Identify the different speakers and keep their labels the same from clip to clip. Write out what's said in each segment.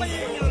Speaker 1: Really?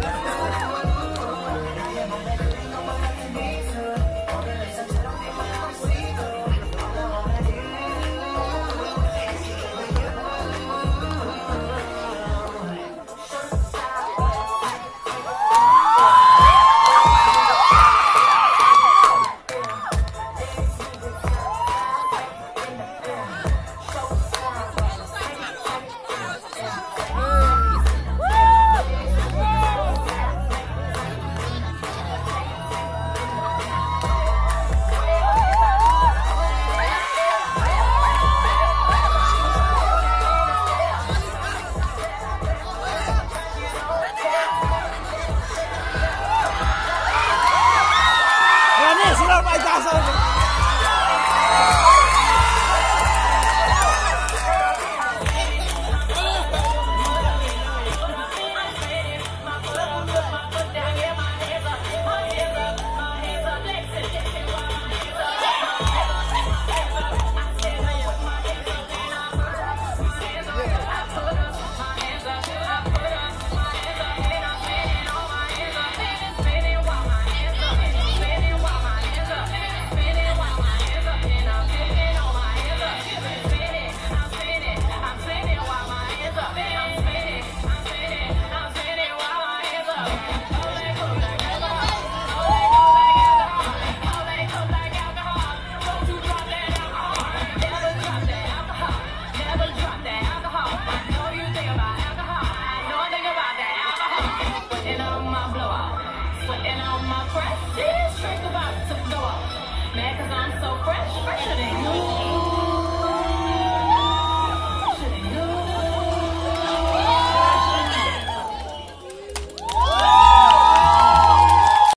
Speaker 1: my friend.